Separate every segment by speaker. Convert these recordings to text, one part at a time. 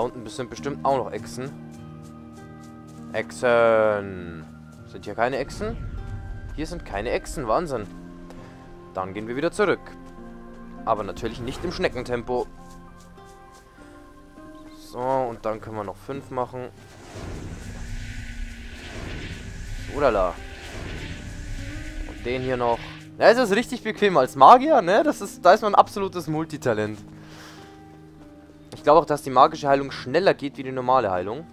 Speaker 1: Da unten sind bestimmt auch noch Echsen. Echsen. Sind hier keine Echsen? Hier sind keine Echsen. Wahnsinn. Dann gehen wir wieder zurück. Aber natürlich nicht im Schneckentempo. So, und dann können wir noch fünf machen. Udala. Und den hier noch. Ja, es ist richtig bequem als Magier, ne? Das ist, da ist man ein absolutes Multitalent. Ich glaube auch, dass die magische Heilung schneller geht wie die normale Heilung.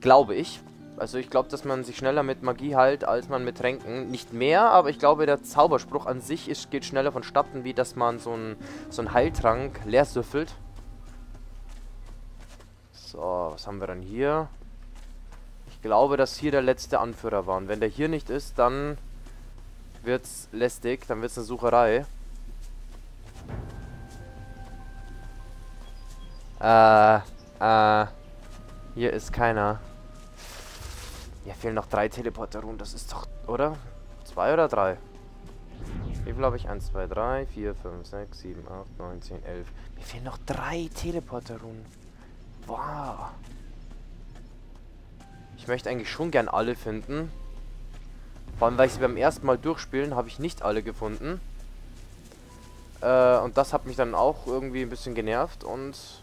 Speaker 1: Glaube ich. Also ich glaube, dass man sich schneller mit Magie heilt, als man mit Tränken. Nicht mehr, aber ich glaube, der Zauberspruch an sich ist, geht schneller vonstatten, wie dass man so einen so Heiltrank leer süffelt. So, was haben wir dann hier? Ich glaube, dass hier der letzte Anführer war. Und wenn der hier nicht ist, dann wird's lästig, dann wird's eine Sucherei. Äh, äh, hier ist keiner. Hier fehlen noch drei Teleporterruhen. Das ist doch, oder? Zwei oder drei? Wie viel habe ich? 1, 2, 3, 4, 5, 6, 7, 8, 9, 10, 11. Mir fehlen noch drei Teleporterruhen. Wow. Ich möchte eigentlich schon gern alle finden. Vor allem, weil ich sie beim ersten Mal durchspielen, habe ich nicht alle gefunden. Äh, und das hat mich dann auch irgendwie ein bisschen genervt. Und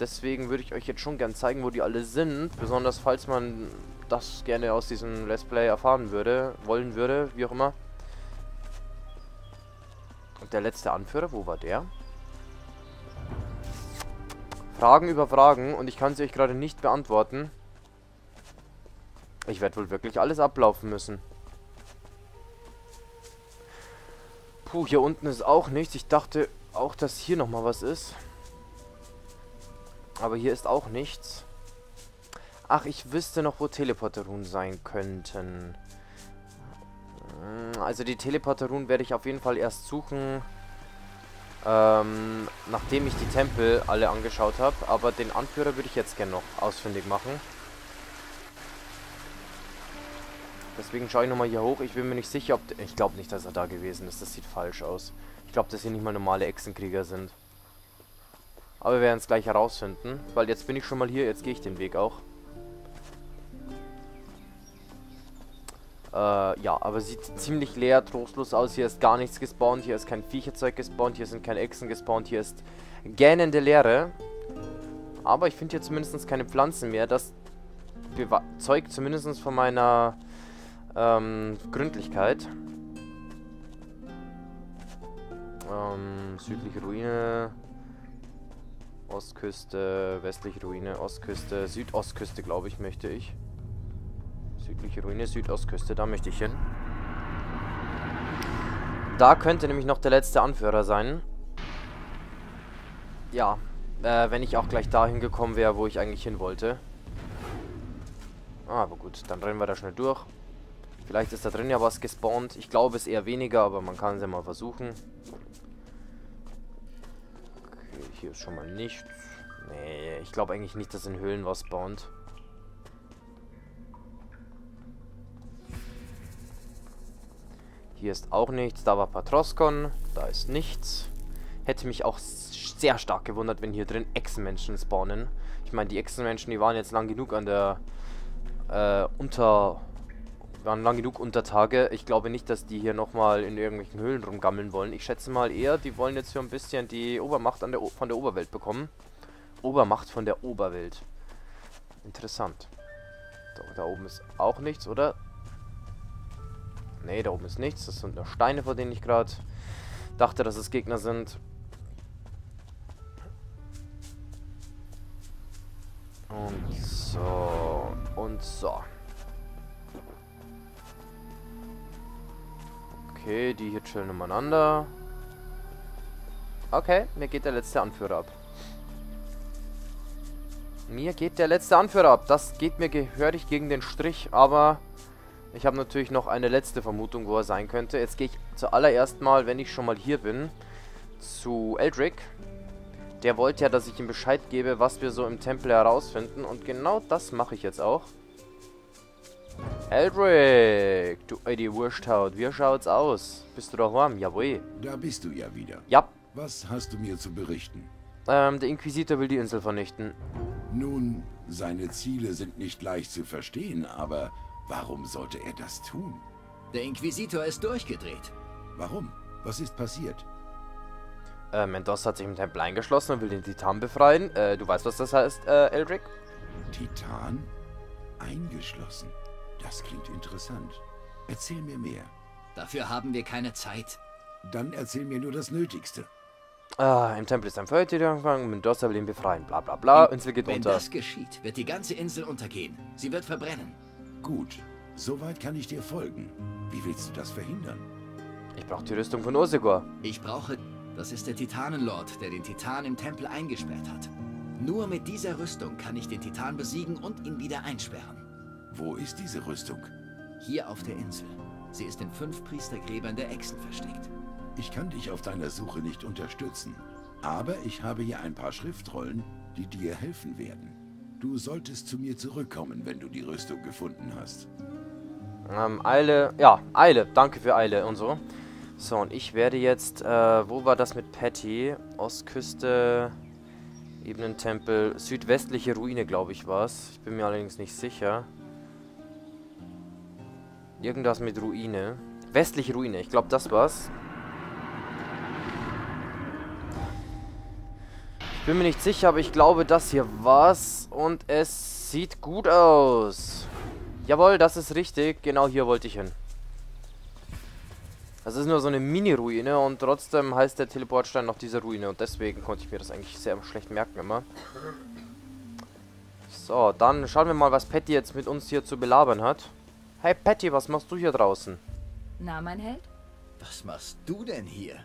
Speaker 1: deswegen würde ich euch jetzt schon gern zeigen, wo die alle sind. Besonders falls man das gerne aus diesem Let's Play erfahren würde, wollen würde, wie auch immer. Und der letzte Anführer, wo war der? Fragen über Fragen und ich kann sie euch gerade nicht beantworten. Ich werde wohl wirklich alles ablaufen müssen. Puh, hier unten ist auch nichts. Ich dachte auch, dass hier nochmal was ist. Aber hier ist auch nichts. Ach, ich wüsste noch, wo Teleporterruhen sein könnten. Hm, also die Teleporterruhen werde ich auf jeden Fall erst suchen, ähm, nachdem ich die Tempel alle angeschaut habe. Aber den Anführer würde ich jetzt gerne noch ausfindig machen. Deswegen schaue ich nochmal hier hoch. Ich bin mir nicht sicher, ob... Ich glaube nicht, dass er da gewesen ist. Das sieht falsch aus. Ich glaube, dass hier nicht mal normale Echsenkrieger sind. Aber wir werden es gleich herausfinden. Weil jetzt bin ich schon mal hier. Jetzt gehe ich den Weg auch. Äh, ja, aber sieht ziemlich leer, trostlos aus. Hier ist gar nichts gespawnt. Hier ist kein Viecherzeug gespawnt. Hier sind keine Echsen gespawnt. Hier ist gähnende Leere. Aber ich finde hier zumindest keine Pflanzen mehr. Das zeugt zumindest von meiner ähm, Gründlichkeit. Ähm, südliche Ruine. Ostküste, westliche Ruine, Ostküste, Südostküste, glaube ich, möchte ich. Südliche Ruine, Südostküste, da möchte ich hin. Da könnte nämlich noch der letzte Anführer sein. Ja, äh, wenn ich auch gleich dahin gekommen wäre, wo ich eigentlich hin wollte. Ah, aber gut, dann rennen wir da schnell durch. Vielleicht ist da drin ja was gespawnt. Ich glaube es eher weniger, aber man kann es ja mal versuchen. Hier ist schon mal nichts. Nee, ich glaube eigentlich nicht, dass in Höhlen was spawnt. Hier ist auch nichts. Da war Patroskon. Da ist nichts. Hätte mich auch sehr stark gewundert, wenn hier drin Echsenmenschen spawnen. Ich meine, die Echsenmenschen, die waren jetzt lang genug an der äh, unter waren lang genug unter Tage. Ich glaube nicht, dass die hier nochmal in irgendwelchen Höhlen rumgammeln wollen. Ich schätze mal eher, die wollen jetzt so ein bisschen die Obermacht der von der Oberwelt bekommen. Obermacht von der Oberwelt. Interessant. Da, da oben ist auch nichts, oder? Ne, da oben ist nichts. Das sind nur Steine, vor denen ich gerade dachte, dass es Gegner sind. Und so. Und so. Okay, die hier chillen umeinander. Okay, mir geht der letzte Anführer ab. Mir geht der letzte Anführer ab. Das geht mir gehörig gegen den Strich, aber ich habe natürlich noch eine letzte Vermutung, wo er sein könnte. Jetzt gehe ich zuallererst mal, wenn ich schon mal hier bin, zu Eldrick. Der wollte ja, dass ich ihm Bescheid gebe, was wir so im Tempel herausfinden. Und genau das mache ich jetzt auch. Eldrick, du Eddie Wursthaut, wie schaut's aus? Bist du daheim? Jawohl.
Speaker 2: Da bist du ja wieder.
Speaker 1: Ja.
Speaker 2: Was hast du mir zu berichten?
Speaker 1: Ähm, der Inquisitor will die Insel vernichten.
Speaker 2: Nun, seine Ziele sind nicht leicht zu verstehen, aber warum sollte er das tun?
Speaker 3: Der Inquisitor ist durchgedreht.
Speaker 2: Warum? Was ist passiert?
Speaker 1: Äh, Mendoza hat sich im Tempel eingeschlossen und will den Titan befreien. Äh, du weißt, was das heißt, äh, Eldrick?
Speaker 2: Titan? Eingeschlossen? Das klingt interessant. Erzähl mir mehr.
Speaker 3: Dafür haben wir keine Zeit.
Speaker 2: Dann erzähl mir nur das Nötigste.
Speaker 1: Ah, im Tempel ist ein Feuertier angefangen, Mendoza will ihn befreien, bla bla bla, Insel geht
Speaker 3: Wenn
Speaker 1: unter.
Speaker 3: das geschieht, wird die ganze Insel untergehen. Sie wird verbrennen.
Speaker 2: Gut, soweit kann ich dir folgen. Wie willst du das verhindern?
Speaker 1: Ich brauche die Rüstung von Ursegor.
Speaker 3: Ich brauche... Das ist der Titanenlord, der den Titan im Tempel eingesperrt hat. Nur mit dieser Rüstung kann ich den Titan besiegen und ihn wieder einsperren.
Speaker 2: Wo ist diese Rüstung?
Speaker 3: Hier auf der Insel. Sie ist in fünf Priestergräbern der Echsen versteckt.
Speaker 2: Ich kann dich auf deiner Suche nicht unterstützen. Aber ich habe hier ein paar Schriftrollen, die dir helfen werden. Du solltest zu mir zurückkommen, wenn du die Rüstung gefunden hast.
Speaker 1: Ähm, Eile, ja, Eile, danke für Eile und so. So, und ich werde jetzt, äh, wo war das mit Patty? Ostküste, Ebenentempel, südwestliche Ruine, glaube ich, war's. Ich bin mir allerdings nicht sicher. Irgendwas mit Ruine. Westliche Ruine, ich glaube, das war's. Ich bin mir nicht sicher, aber ich glaube, das hier war's. Und es sieht gut aus. Jawohl, das ist richtig. Genau hier wollte ich hin. Das ist nur so eine Mini-Ruine und trotzdem heißt der Teleportstein noch diese Ruine. Und deswegen konnte ich mir das eigentlich sehr schlecht merken immer. So, dann schauen wir mal, was Patty jetzt mit uns hier zu belabern hat. Hey Patty, was machst du hier draußen?
Speaker 4: Na, mein Held?
Speaker 3: Was machst du denn hier?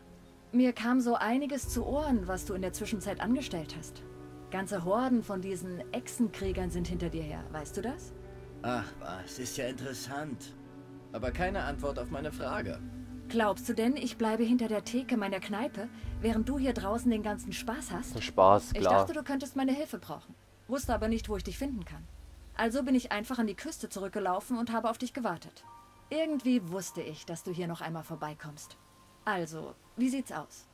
Speaker 4: Mir kam so einiges zu Ohren, was du in der Zwischenzeit angestellt hast. Ganze Horden von diesen Echsenkriegern sind hinter dir her, weißt du das?
Speaker 3: Ach was, ist ja interessant. Aber keine Antwort auf meine Frage.
Speaker 4: Glaubst du denn, ich bleibe hinter der Theke meiner Kneipe, während du hier draußen den ganzen Spaß hast?
Speaker 1: Spaß,
Speaker 4: Ich
Speaker 1: klar.
Speaker 4: dachte, du könntest meine Hilfe brauchen. Wusste aber nicht, wo ich dich finden kann. Also bin ich einfach an die Küste zurückgelaufen und habe auf dich gewartet. Irgendwie wusste ich, dass du hier noch einmal vorbeikommst. Also, wie sieht's aus?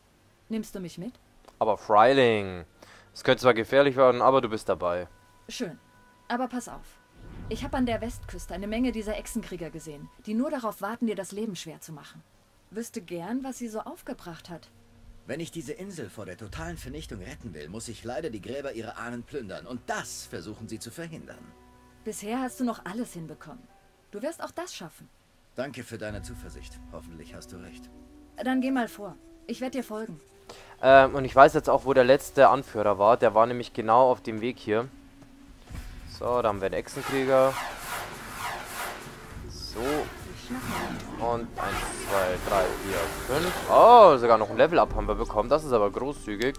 Speaker 4: Nimmst du mich mit?
Speaker 1: Aber Freiling. Es könnte zwar gefährlich werden, aber du bist dabei.
Speaker 4: Schön. Aber pass auf. Ich habe an der Westküste eine Menge dieser Echsenkrieger gesehen, die nur darauf warten, dir das Leben schwer zu machen. Wüsste gern, was sie so aufgebracht hat.
Speaker 3: Wenn ich diese Insel vor der totalen Vernichtung retten will, muss ich leider die Gräber ihrer Ahnen plündern. Und das versuchen sie zu verhindern.
Speaker 4: Bisher hast du noch alles hinbekommen. Du wirst auch das schaffen.
Speaker 3: Danke für deine Zuversicht. Hoffentlich hast du recht.
Speaker 4: Dann geh mal vor. Ich werde dir folgen.
Speaker 1: Ähm, und ich weiß jetzt auch, wo der letzte Anführer war. Der war nämlich genau auf dem Weg hier. So, da haben wir den Echsenkrieger. So. Und 1, 2, 3, 4, 5. Oh, sogar noch ein Level-Up haben wir bekommen. Das ist aber großzügig.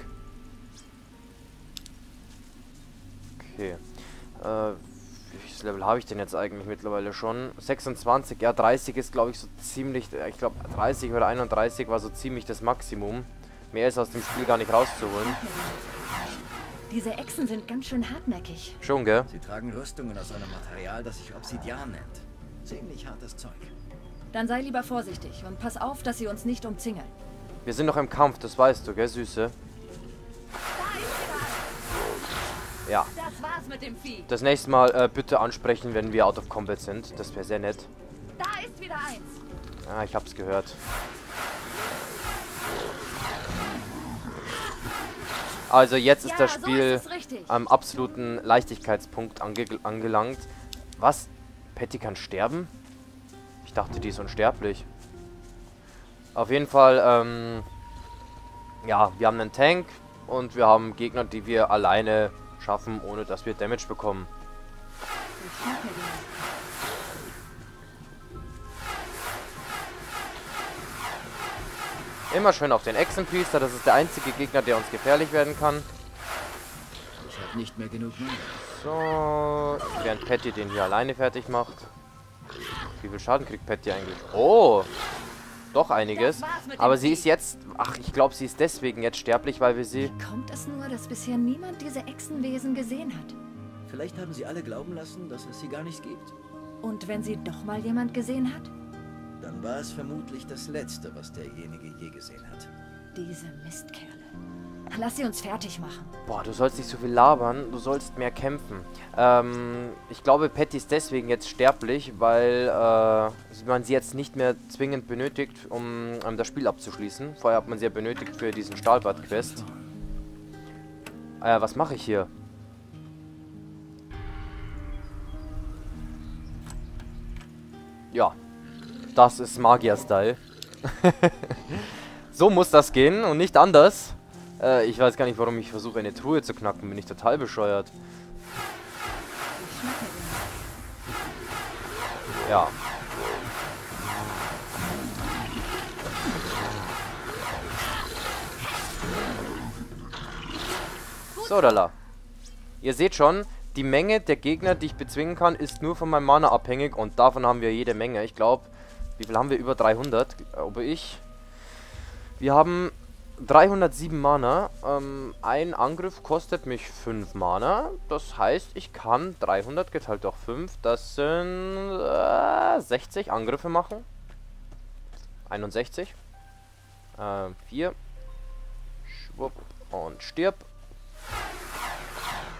Speaker 1: Okay. Äh, welches Level habe ich denn jetzt eigentlich mittlerweile schon? 26, ja 30 ist glaube ich so ziemlich, ich glaube 30 oder 31 war so ziemlich das Maximum. Mehr ist aus dem Spiel gar nicht rauszuholen.
Speaker 4: Diese Echsen sind ganz schön hartnäckig.
Speaker 1: Schon, gell?
Speaker 3: Sie tragen Rüstungen aus einem Material, das sich Obsidian nennt. Ziemlich hartes Zeug.
Speaker 4: Dann sei lieber vorsichtig und pass auf, dass sie uns nicht umzingeln.
Speaker 1: Wir sind noch im Kampf, das weißt du, gell, Süße? Ja.
Speaker 4: Mit dem Vieh.
Speaker 1: Das nächste Mal äh, bitte ansprechen, wenn wir out of combat sind. Das wäre sehr nett.
Speaker 4: Da ist wieder eins.
Speaker 1: Ah, ich hab's gehört. Also jetzt ist
Speaker 4: Ja,
Speaker 1: das
Speaker 4: so
Speaker 1: Spiel
Speaker 4: ist es richtig.
Speaker 1: am absoluten Leichtigkeitspunkt ange angelangt. Was? Patty kann sterben? Ich dachte, die ist unsterblich. Auf jeden Fall, ähm... Ja, wir haben einen Tank und wir haben Gegner, die wir alleine schaffen, ohne dass wir Damage bekommen. Immer schön auf den Echsenpriester, das ist der einzige Gegner, der uns gefährlich werden kann.
Speaker 3: Ich habe nicht mehr genug.
Speaker 1: So, während Patty den hier alleine fertig macht. Wie viel Schaden kriegt Patty eigentlich? Oh, doch einiges. Aber sie ist jetzt, ach, ich glaube, sie ist deswegen jetzt sterblich, weil wir sie...
Speaker 4: Wie kommt es nur, dass bisher niemand diese Echsenwesen gesehen hat?
Speaker 3: Vielleicht haben sie alle glauben lassen, dass es sie gar nicht gibt.
Speaker 4: Und wenn sie doch mal jemand gesehen hat?
Speaker 3: Dann war es vermutlich das Letzte, was derjenige je gesehen hat.
Speaker 4: Diese Mistkerle. Lass sie uns fertig machen.
Speaker 1: Boah, du sollst nicht so viel labern, du sollst mehr kämpfen. Ähm, ich glaube, Patty ist deswegen jetzt sterblich, weil äh, man sie jetzt nicht mehr zwingend benötigt, um ähm, das Spiel abzuschließen. Vorher hat man sie ja benötigt für diesen Stahlbad-Quest. Äh, was mache ich hier? Ja, das ist Magier-Style. so muss das gehen und nicht anders. Äh, ich weiß gar nicht, warum ich versuche, eine Truhe zu knacken. Bin ich total bescheuert. Ja. So, Dalla. Ihr seht schon, die Menge der Gegner, die ich bezwingen kann, ist nur von meinem Mana abhängig und davon haben wir jede Menge. Ich glaube, wie viel haben wir? Über 300, glaube ich. Wir haben 307 Mana. Ähm, ein Angriff kostet mich 5 Mana. Das heißt, ich kann 300 geteilt durch 5. Das sind äh, 60 Angriffe machen. 61. Äh, 4. Schwupp. Und stirb.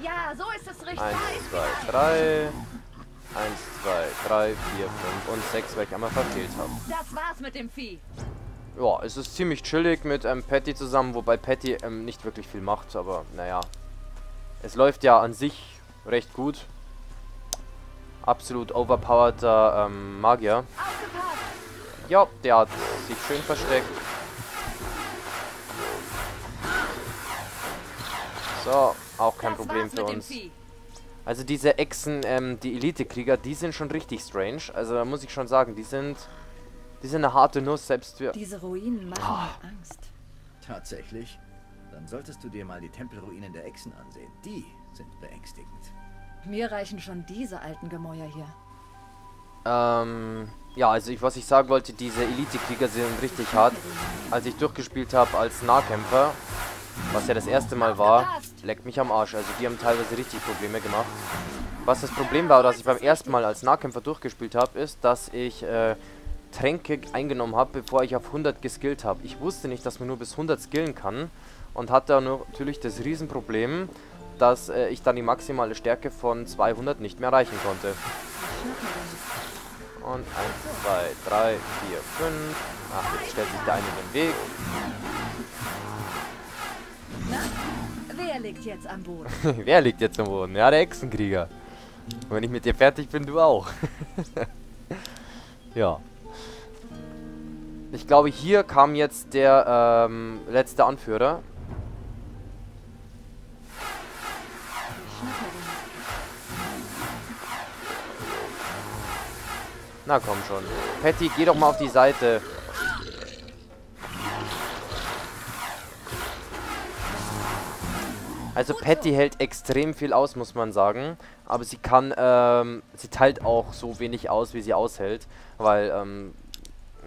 Speaker 4: Ja, so ist es richtig.
Speaker 1: 1, 2, 3. 1, 2, 3, 4, 5 und 6, weil ich einmal verfehlt habe.
Speaker 4: Das war's mit dem Vieh.
Speaker 1: Ja, es ist ziemlich chillig mit ähm, Patty zusammen, wobei Patty ähm, nicht wirklich viel macht, aber naja. Es läuft ja an sich recht gut. Absolut overpowerter ähm, Magier. Ja, der hat sich schön versteckt. So, auch kein
Speaker 4: Das
Speaker 1: Problem für uns. Also diese Echsen, ähm, die Elite-Krieger, die sind schon richtig strange. Also da muss ich schon sagen, die sind, die sind eine harte Nuss, selbst für...
Speaker 4: Diese Ruinen machen mir Angst.
Speaker 3: Tatsächlich? Dann solltest du dir mal die Tempelruinen der Echsen ansehen. Die sind beängstigend.
Speaker 4: Mir reichen schon diese alten Gemäuer hier.
Speaker 1: Ähm, ja, also ich, was ich sagen wollte, diese Elite-Krieger sind richtig hart. Als ich durchgespielt habe als Nahkämpfer, was ja das erste Mal war, leckt mich am Arsch. Also die haben teilweise richtig Probleme gemacht. Was das Problem war, dass ich beim ersten Mal als Nahkämpfer durchgespielt habe, ist, dass ich äh, Tränke eingenommen habe, bevor ich auf 100 geskillt habe. Ich wusste nicht, dass man nur bis 100 skillen kann und hatte natürlich das Riesenproblem, dass äh, ich dann die maximale Stärke von 200 nicht mehr erreichen konnte. Und 1, 2, 3, 4, 5. Ach, jetzt stellt sich der eine in den Weg.
Speaker 4: Wer liegt jetzt am Boden?
Speaker 1: Wer liegt jetzt am Boden? Ja, der Echsenkrieger. Und wenn ich mit dir fertig bin, du auch. ja. Ich glaube, hier kam jetzt der ähm, letzte Anführer. Na komm schon. Patty, geh doch mal auf die Seite. Also Patty hält extrem viel aus, muss man sagen. Aber sie kann, ähm, sie teilt auch so wenig aus, wie sie aushält. Weil, ähm,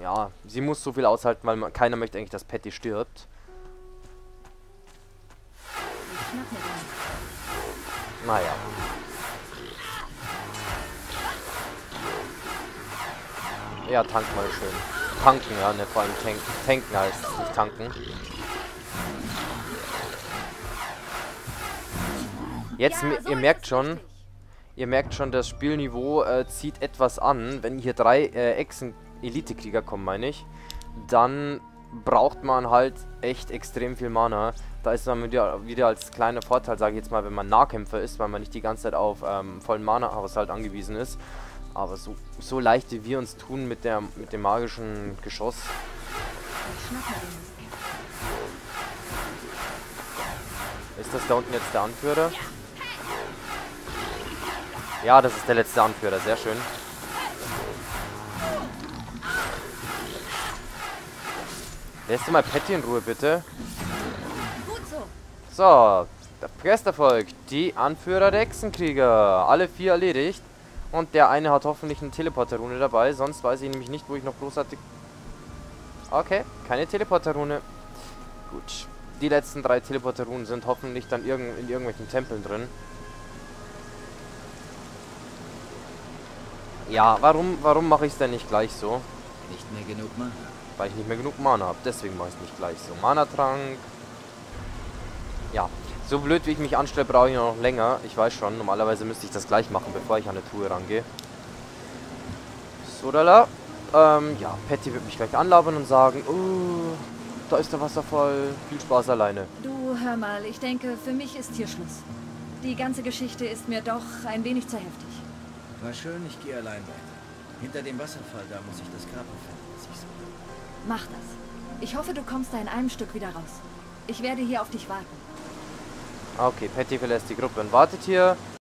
Speaker 1: ja, sie muss so viel aushalten, weil man, keiner möchte eigentlich, dass Patty stirbt. Naja. Ja, tank mal schön. Tanken, ja, ne, vor allem tank, tanken heißt es, nicht tanken. Jetzt,
Speaker 4: Ja, so
Speaker 1: ihr merkt schon,
Speaker 4: richtig.
Speaker 1: ihr merkt schon, das Spielniveau äh, zieht etwas an. Wenn hier drei äh, Echsen-Elite-Krieger kommen, meine ich, dann braucht man halt echt extrem viel Mana. Da ist dann wieder, wieder als kleiner Vorteil, sage ich jetzt mal, wenn man Nahkämpfer ist, weil man nicht die ganze Zeit auf ähm, vollen Mana-Haushalt angewiesen ist. Aber so, so leicht wie wir uns tun mit, der, mit dem magischen Geschoss, ist das da unten jetzt der Anführer? Ja, das ist der letzte Anführer, sehr schön. Lässt du mal Patty in Ruhe, bitte? So. Der Questerfolg. Die Anführer der Hexenkrieger. Alle vier erledigt. Und der eine hat hoffentlich eine Teleporterrune dabei. Sonst weiß ich nämlich nicht, wo ich noch großartig... Okay, keine Teleporterrune. Gut. Die letzten drei Teleporterrunen sind hoffentlich dann irgend in irgendwelchen Tempeln drin. Ja, warum, warum mache ich es denn nicht gleich so?
Speaker 3: Nicht mehr genug Mana.
Speaker 1: Weil ich nicht mehr genug Mana habe. Deswegen mache ich es nicht gleich so. Mana-Trank. ja, so blöd wie ich mich anstelle, brauche ich noch länger. Ich weiß schon, normalerweise müsste ich das gleich machen, bevor ich an eine Tour rangehe. So, da, ähm, ja, Patty wird mich gleich anlabern und sagen, oh, da ist der Wasserfall, viel Spaß alleine.
Speaker 4: Du, hör mal, ich denke, für mich ist hier Schluss. Die ganze Geschichte ist mir doch ein wenig zu heftig.
Speaker 3: War schön, ich gehe allein weiter. Hinter dem Wasserfall, da muss ich das Grab befinden, das ich suche.
Speaker 4: Mach das. Ich hoffe, du kommst da in einem Stück wieder raus. Ich werde hier auf dich warten.
Speaker 1: Okay, Patty verlässt die Gruppe und wartet hier.